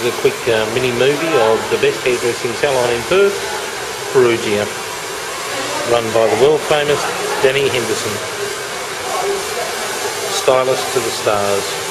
is a quick uh, mini movie of the best hairdressing salon in Perth, Perugia, run by the world famous Danny Henderson. Stylist to the stars.